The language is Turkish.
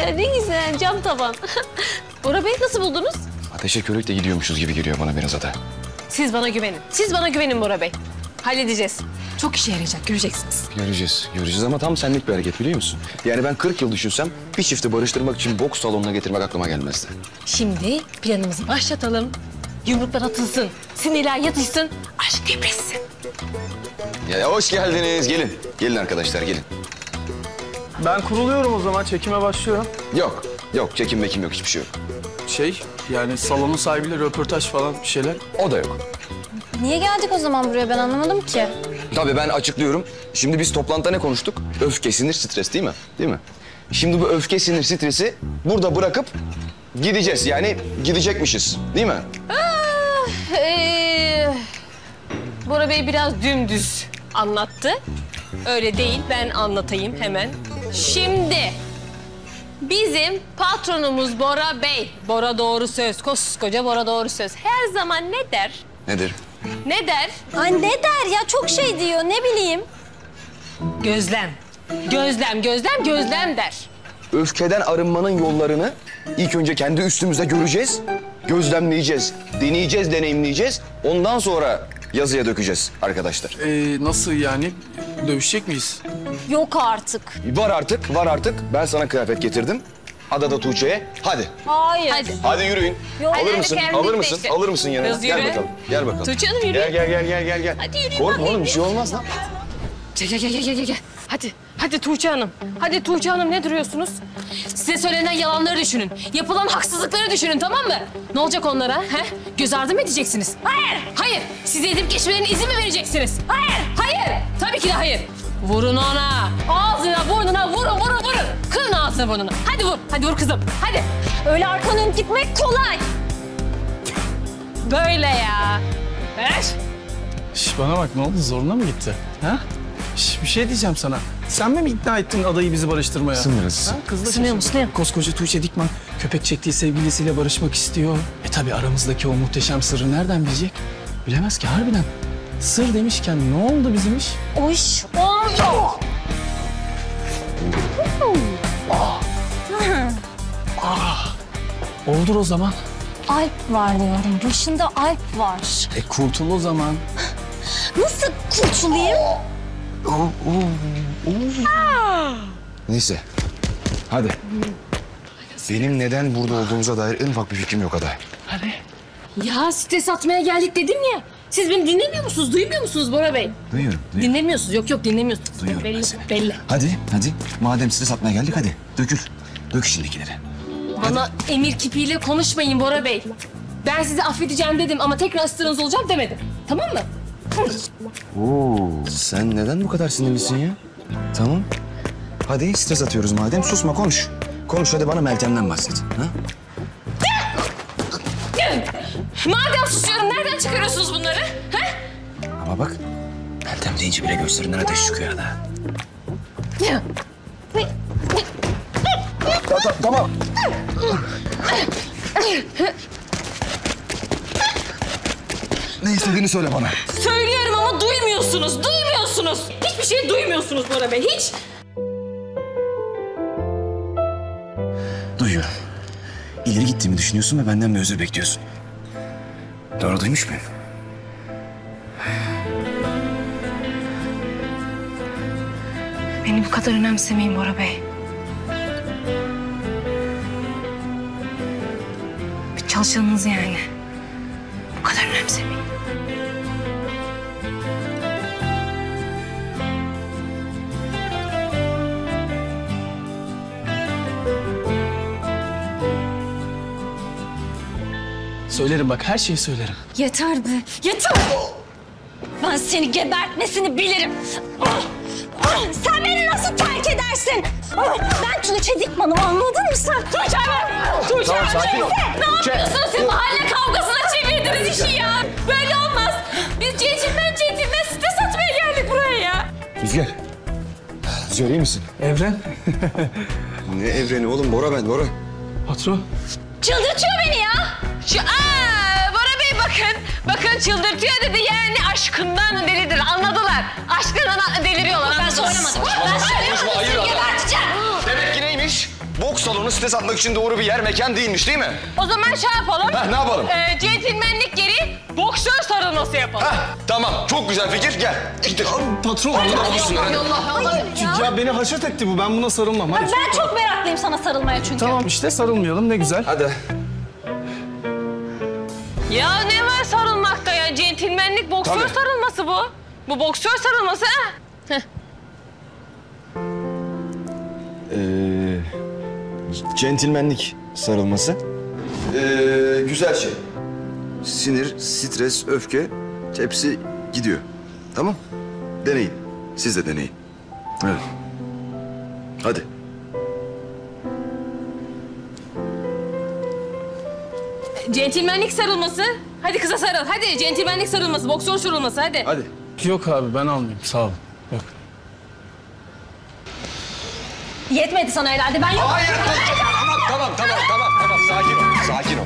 güzel, ne güzel. Cam tavan. Bora Bey nasıl buldunuz? Ateşe körükle gidiyormuşuz gibi geliyor bana biraz ada. Siz bana güvenin. Siz bana güvenin Bora Bey. Halledeceğiz. Çok işe yarayacak, göreceksiniz. Göreceğiz, göreceğiz ama tam senlik bir hareket biliyor musun? Yani ben 40 yıl düşünsem bir çifti barıştırmak için boks salonuna getirmek aklıma gelmezdi. Şimdi planımızı başlatalım. Yumruklar atılsın, sinirler yatışsın, aşk depresin. Ya hoş geldiniz, gelin. Gelin arkadaşlar, gelin. Ben kuruluyorum o zaman. Çekime başlıyorum. Yok, yok çekim mekim yok, hiçbir şey yok. Şey yani salonun sahibiyle röportaj falan bir şeyler. O da yok. Niye geldik o zaman buraya ben anlamadım ki. Tabii ben açıklıyorum. Şimdi biz toplantıda ne konuştuk? Öfke, sinir, stres değil mi? Değil mi? Şimdi bu öfke, sinir, stresi burada bırakıp gideceğiz. Yani gidecekmişiz, değil mi? Ee, Bora Bey biraz dümdüz anlattı. Öyle değil, ben anlatayım hemen. Şimdi bizim patronumuz Bora Bey, Bora Doğru Söz, koskoca Bora Doğru Söz her zaman ne der? Nedir? Ne der? Ay ne der ya çok şey diyor ne bileyim. Gözlem. Gözlem, gözlem, gözlem der. Öfkeden arınmanın yollarını ilk önce kendi üstümüzde göreceğiz, gözlemleyeceğiz, deneyeceğiz, deneyimleyeceğiz. Ondan sonra yazıya dökeceğiz arkadaşlar. Ee, nasıl yani? Dövüşecek miyiz? Yok artık. Var artık, var artık. Ben sana kıyafet getirdim. Adada Tuğçe'ye. Hadi. Hayır. Hadi. Hadi yürüyün. Yok. Alır Hadi, mısın? hadi, Alır mısın? işte. Alır mısın yanına? Kız Gel yürü. bakalım. Gel bakalım. Tuğçe Hanım yürü. Gel gel gel gel gel gel. Hadi yürüyün Korkma bakayım. oğlum bir şey olmaz lan. Gel gel gel gel gel gel. Hadi. Hadi Tuğçe Hanım. Hadi Tuğçe Hanım ne duruyorsunuz? Size söylenen yalanları düşünün. Yapılan haksızlıkları düşünün tamam mı? Ne olacak onlara? He? Göz ardı mı edeceksiniz? Hayır. Hayır. Size edip geçmelerine izin mi vereceksiniz? Hayır. Hayır. Tabii ki de hayır. Vurun ona. Ağzına burnuna vurun vurun vurun. Kırın ağzına burnunu. Hadi vur. Hadi vur kızım. Hadi. Öyle arkanı dönüp gitmek kolay. Böyle ya. Ver. Şş, bana bak ne oldu zoruna mı gitti? Ha? Şş, bir şey diyeceğim sana. Sen mi, mi ikna ettin adayı bizi barıştırmaya? Sınırız. Ha? Kızla Isınıyor mu, şaşırdım. ısınıyor? Koskoca Tuğçe Dikman köpek çektiği sevgilisiyle barışmak istiyor. E tabii aramızdaki o muhteşem sırrı nereden bilecek? Bilemez ki harbiden. Sır demişken ne oldu bizim iş? O iş oldu. Oldur o zaman. Alp var diyorum. Başında Alp var. E kurtul o zaman. Nasıl kurtulayım? Neyse. Hadi. Benim neden burada olduğumuza dair en ufak bir fikrim yok Aday. Ya stres atmaya geldik dedim ya. Siz beni dinlemiyor musunuz? Duymuyor musunuz Bora Bey? Duyuyorum. duyuyorum. Dinlemiyorsunuz. Yok yok dinlemiyorsunuz. Duyuyorum ben belli, seni. belli. Hadi, hadi. Madem size satmaya geldik hadi. Dökül. Dök içindekileri. Bana emir kipiyle konuşmayın Bora Bey. Ben sizi affedeceğim dedim ama tekrar ısrarınız olacağım demedim. Tamam mı? Oo, sen neden bu kadar sinirlisin ya? Tamam. Hadi stres atıyoruz madem. Susma konuş. Konuş hadi bana Meltem'den bahset. Ha? Madem susuyorum nereden çıkarıyorsunuz bunları? Ha? Ama bak Meltem deyince bile göğüslerinden ateş çıkıyor da. Ta- tamam. Ne istediğini söyle bana. Söylüyorum ama duymuyorsunuz. Duymuyorsunuz. Hiçbir şey duymuyorsunuz Bora Bey. Hiç. Duyuyorum. İleri gittiğimi düşünüyorsun ve benden bir özür bekliyorsun. Doğru duymuş muyum? Beni bu kadar önemsemeyin Bora Bey. Bir çalışanınız yani. Bu kadar önemsemeyin. Söylerim bak her şeyi söylerim. Yeter be. Yeter. Ben seni gebertmesini bilirim. Ah! Ah! Sen beni nasıl terk edersin? Ah! Ben Tuğçe Dikman'ım anladın mı sen? Tuğçe Hanım! Tuğçe Tamam, sakin ol. Ne yapıyorsunuz siz? Mahalle kavgasına çevirdiniz işi ya. Böyle olmaz. Biz centilmen centilmen stres atmaya geldik buraya ya. Rüzgar. Rüzgar iyi misin? Evren. Ne evreni oğlum? Bora ben, Bora. Patron. Çıldırtıyor beni ya. Şu, aa, Bora Bey bakın. Bakın çıldırtıyor dedi yani aşkından delidir. Anladılar. Aşkından deliriyorlar. Ben söylemadım. Ben söylemadım. Seni geberteceğim. Demek ki neymiş? Boks salonu stres atmak için doğru bir yer, mekan değilmiş değil mi? O zaman şey yapalım. Heh, ne yapalım? Ee, centilmenlik geri boksör sarılması yapalım. Heh, tamam. Çok güzel fikir. Gel. İttir. Patron. Hadi. Ya beni haşet etti bu. Ben buna sarılmam. Hadi. Ben çok meraklıyım sana sarılmaya çünkü. Tamam işte sarılmayalım ne güzel. Hadi. Ya ne var sarılmakta ya? Centilmenlik boksör Tabii. sarılması bu. Bu boksör sarılması ha? Heh. Ee, centilmenlik sarılması. Ee, güzel şey. Sinir, stres, öfke hepsi gidiyor. Tamam? Deneyin. Siz de deneyin. Evet. Hadi. Centilmenlik sarılması. Hadi kıza sarıl. Hadi centilmenlik sarılması, boksör sarılması hadi. Hadi. Yok abi ben almayayım sağ olun. Yok. Yetmedi sana herhalde. Ben yok. Hayır. Tamam, tamam, tamam, tamam, tamam. Sakin ol, sakin ol.